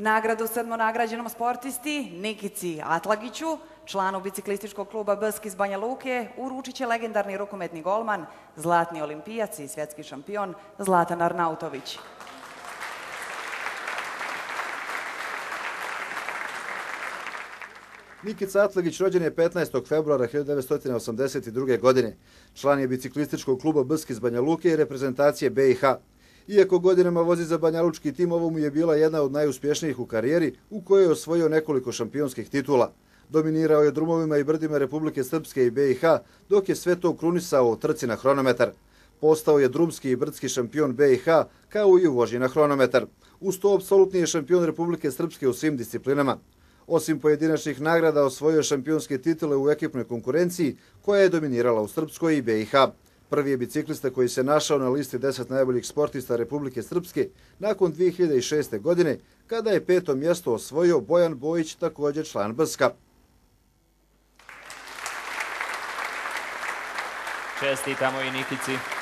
Nagradu sedmonagrađenom sportisti Nikici Atlagiću, članu biciklističkog kluba Bsk iz Banja Luke, uručit će legendarni rukometni golman, zlatni olimpijac i svjetski šampion Zlatan Arnautović. Nikica Atlagić rođen je 15. februara 1982. godine. Član je biciklističkog kluba Bsk iz Banja Luke i reprezentacije BiH. Iako godinama vozi za banjalučki tim, ovo mu je bila jedna od najuspješnijih u karijeri u kojoj je osvojio nekoliko šampionskih titula. Dominirao je drumovima i brdima Republike Srpske i BiH, dok je sve to krunisao u trci na hronometar. Postao je drumski i brdski šampion BiH, kao i u vožnji na hronometar. Uz to, apsolutni je šampion Republike Srpske u svim disciplinama. Osim pojedinačnih nagrada, osvojio je šampionske titule u ekipnoj konkurenciji, koja je dominirala u Srpskoj i BiH. Prvi je biciklista koji se našao na listi 10 najboljih sportista Republike Srpske nakon 2006. godine, kada je peto mjesto osvojio Bojan Bojić, također član Brska. Čestitamo i Nikici.